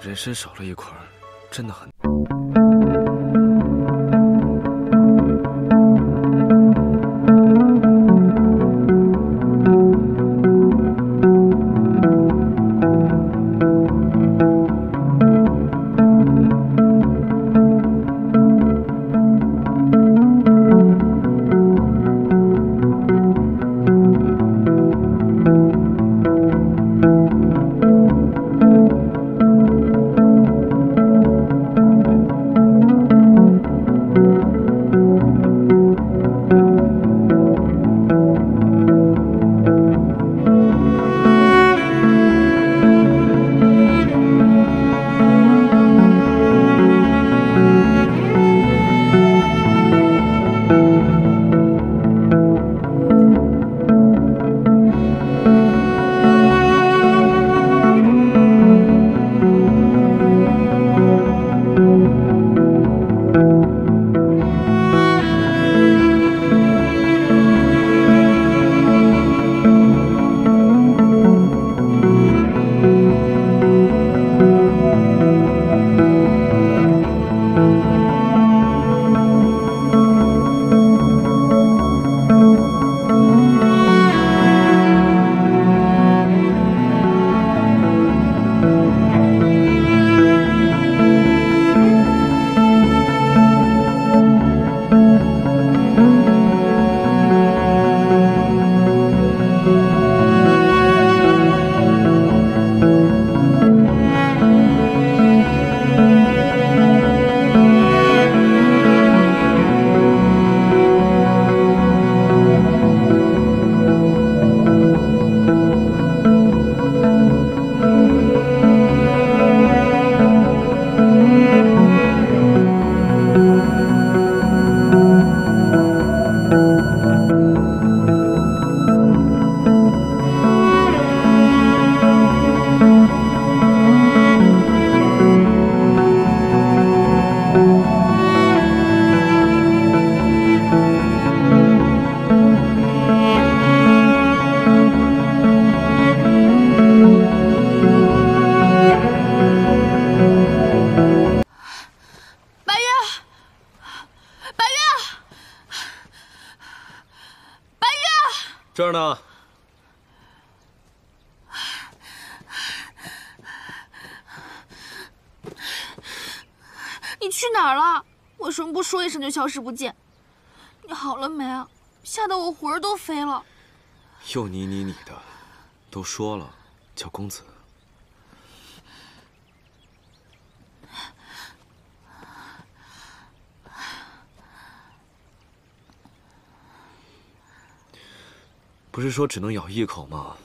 人参少了一块，真的很。这儿呢。你去哪儿了？为什么不说一声就消失不见？你好了没啊？吓得我魂儿都飞了。又你你你的，都说了叫公子。不是说只能咬一口吗？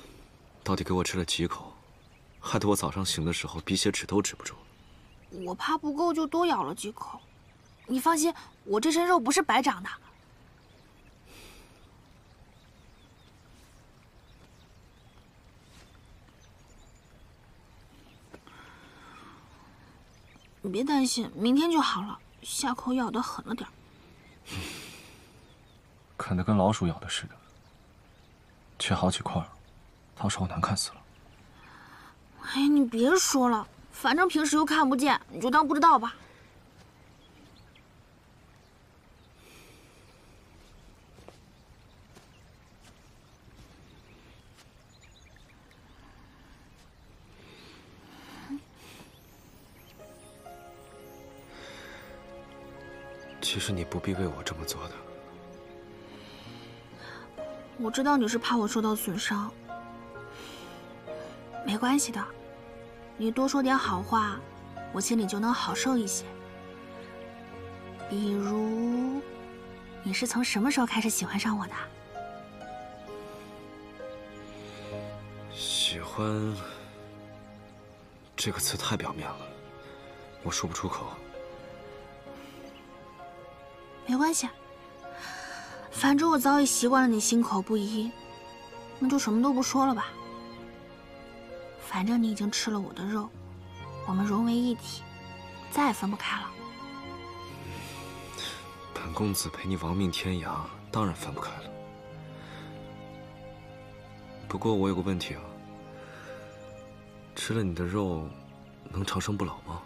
到底给我吃了几口？害得我早上醒的时候鼻血止都止不住。我怕不够就多咬了几口。你放心，我这身肉不是白长的。你别担心，明天就好了。下口咬的狠了点啃 得跟老鼠咬的似的。切好几块，到时候难看死了。哎呀，你别说了，反正平时又看不见，你就当不知道吧。其实你不必为我这么做的。我知道你是怕我受到损伤，没关系的，你多说点好话，我心里就能好受一些。比如，你是从什么时候开始喜欢上我的？喜欢这个词太表面了，我说不出口。没关系。反正我早已习惯了你心口不一，那就什么都不说了吧。反正你已经吃了我的肉，我们融为一体，再也分不开了。本公子陪你亡命天涯，当然分不开了。不过我有个问题啊，吃了你的肉，能长生不老吗？